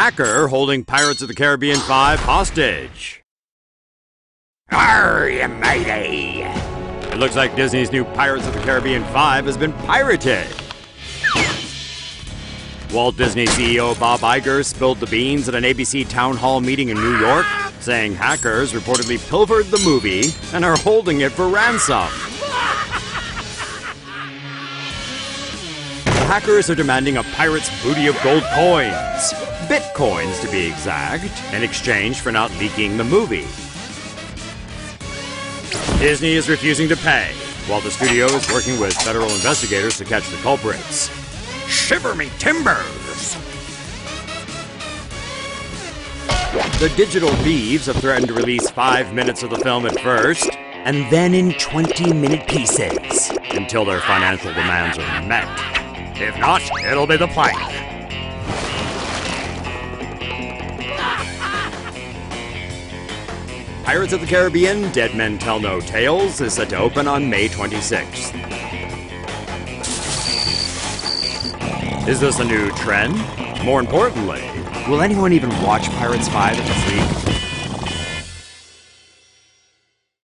hacker holding Pirates of the Caribbean 5 hostage. Are you matey? It looks like Disney's new Pirates of the Caribbean 5 has been pirated. Walt Disney CEO Bob Iger spilled the beans at an ABC town hall meeting in New York, saying hackers reportedly pilfered the movie and are holding it for ransom. The hackers are demanding a pirate's booty of gold coins, bitcoins to be exact, in exchange for not leaking the movie. Disney is refusing to pay, while the studio is working with federal investigators to catch the culprits. Shiver me timbers! The digital thieves have threatened to release five minutes of the film at first, and then in 20 minute pieces, until their financial demands are met. If not, it'll be the plank. Pirates of the Caribbean Dead Men Tell No Tales is set to open on May 26th. Is this a new trend? More importantly, will anyone even watch Pirates 5 at the free